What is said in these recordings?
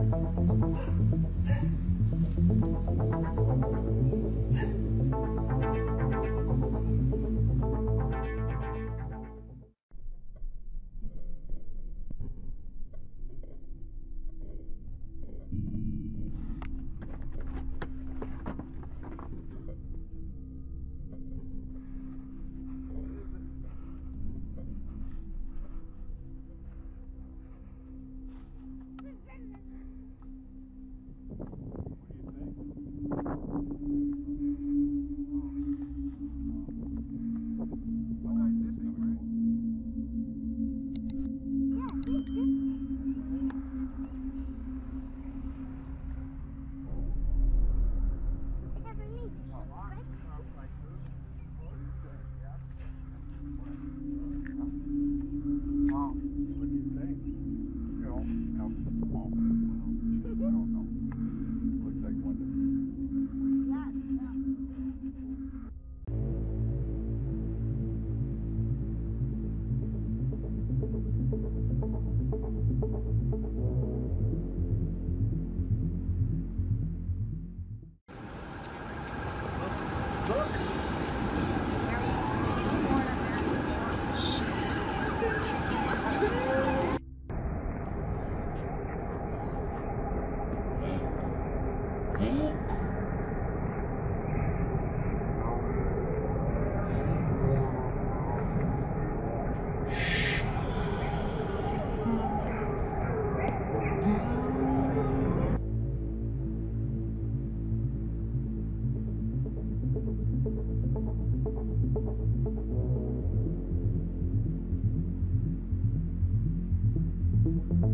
Thank you.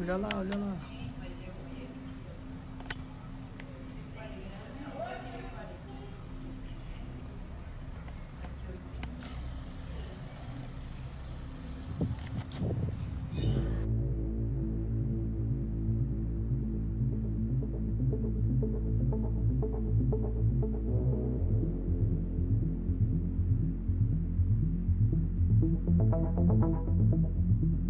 Olha lá, olha lá. Thank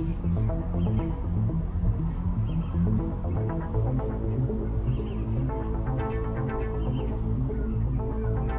いただきます。